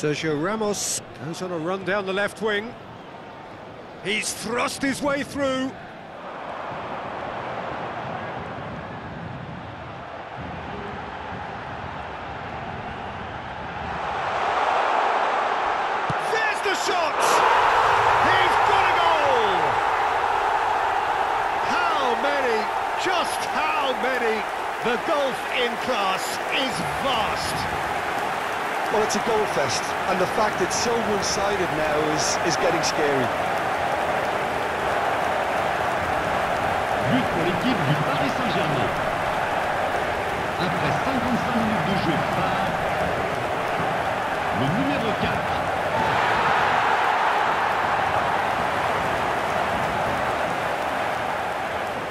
Sergio Ramos goes on a run down the left wing. He's thrust his way through. There's the shot! He's got a goal! How many, just how many? The golf in class is vast. Well, it's a goal fest, and the fact it's so one-sided now is, is getting scary. But pour l'équipe du Paris Saint-Germain. Après 55 minutes de jeu le numéro